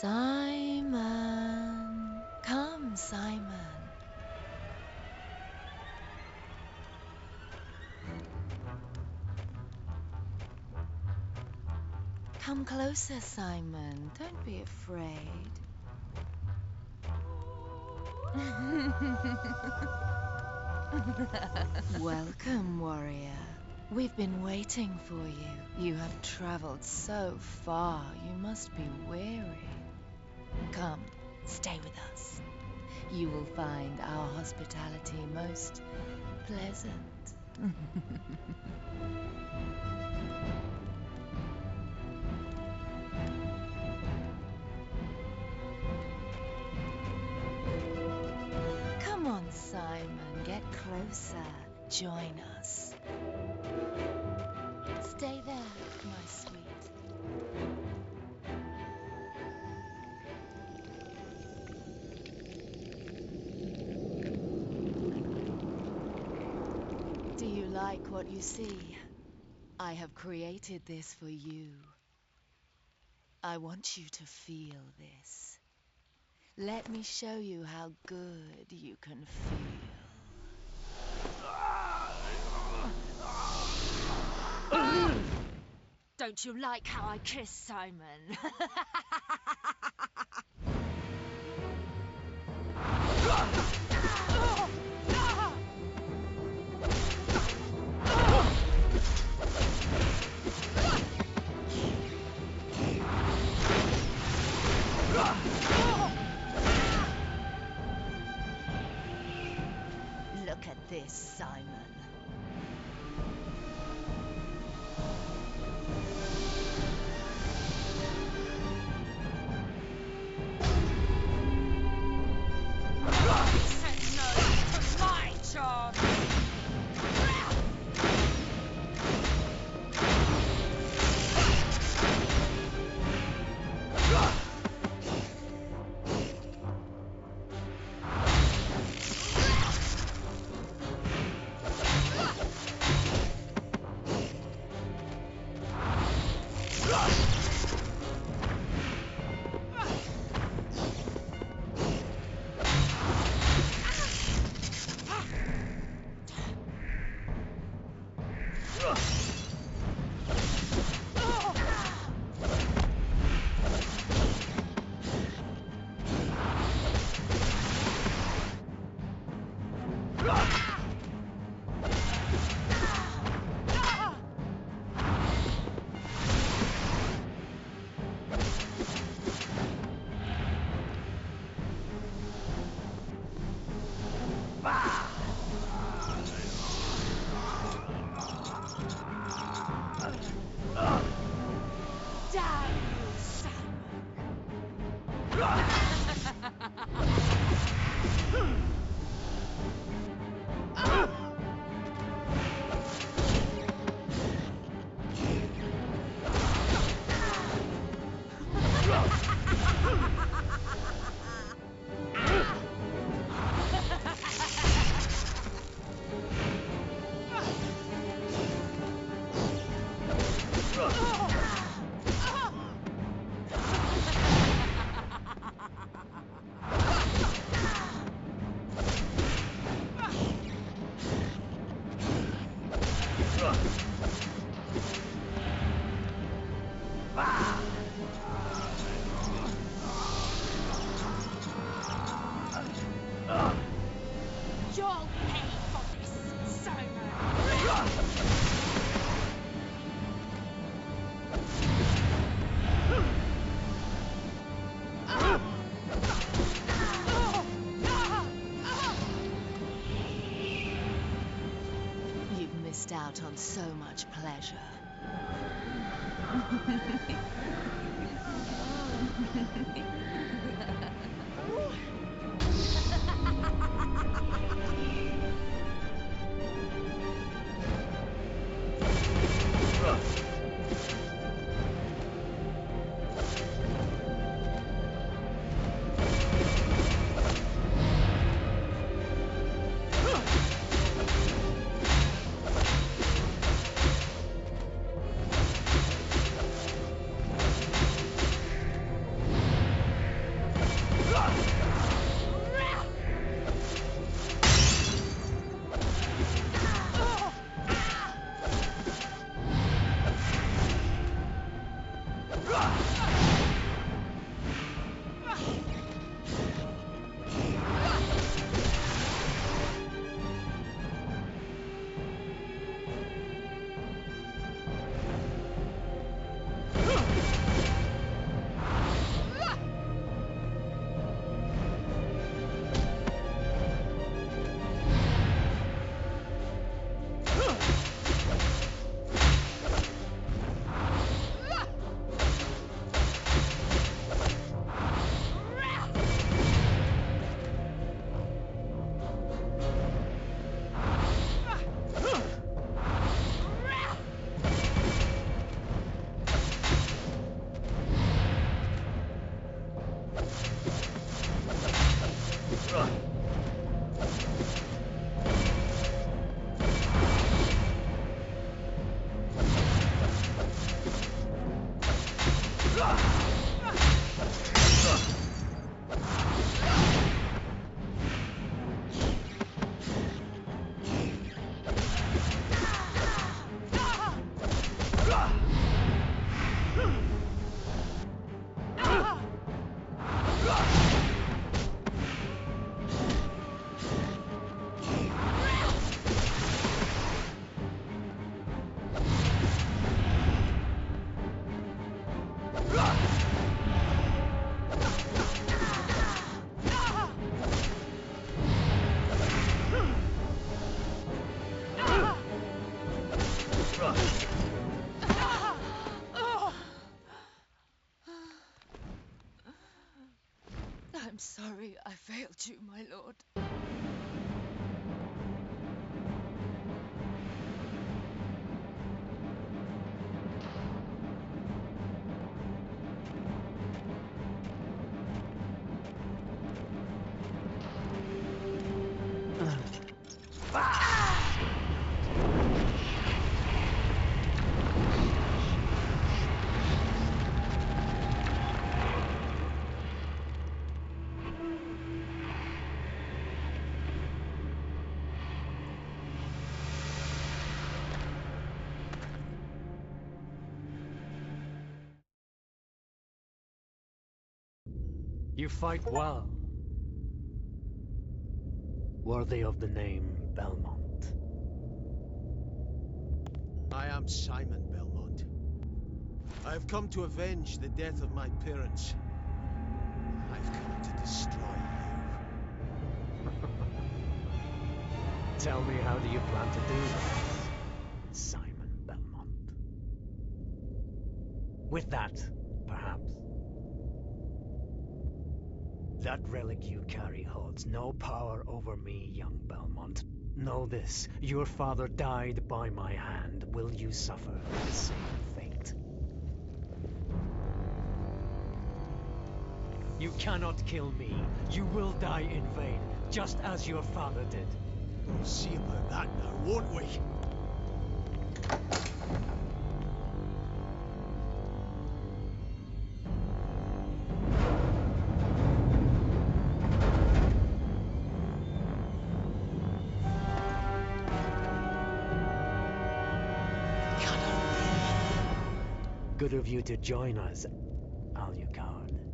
Simon. Come, Simon. Come closer, Simon. Don't be afraid. Welcome, warrior. We've been waiting for you. You have traveled so far, you must be weary. Come, stay with us. You will find our hospitality most pleasant. Come on, Simon, get closer. Join us. Stay there, my sweet. Like what you see? I have created this for you. I want you to feel this. Let me show you how good you can feel. Don't you like how I kiss Simon? Simon. Damn You'll missed out on so much pleasure. I'm sorry I failed you, my lord. You fight well. Worthy of the name Belmont. I am Simon Belmont. I have come to avenge the death of my parents. I've come to destroy you. Tell me, how do you plan to do this, Simon Belmont? With that, That relic you carry holds no power over me, young Belmont. Know this, your father died by my hand. Will you suffer the same fate? You cannot kill me. You will die in vain, just as your father did. We'll see about that now, won't we? Good of you to join us, Alucard.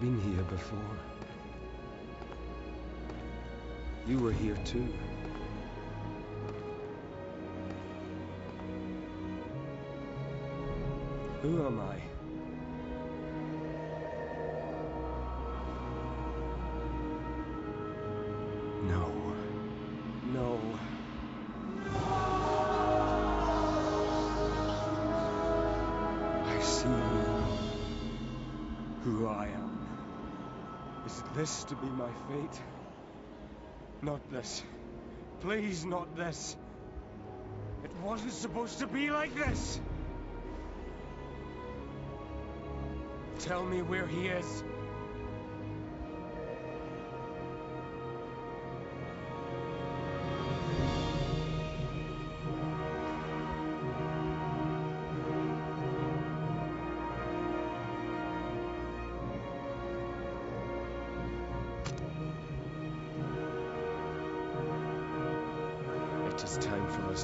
Been here before. You were here too. Who am I? No. This to be my fate? Not this. Please, not this. It wasn't supposed to be like this. Tell me where he is.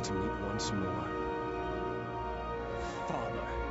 To meet once more. father.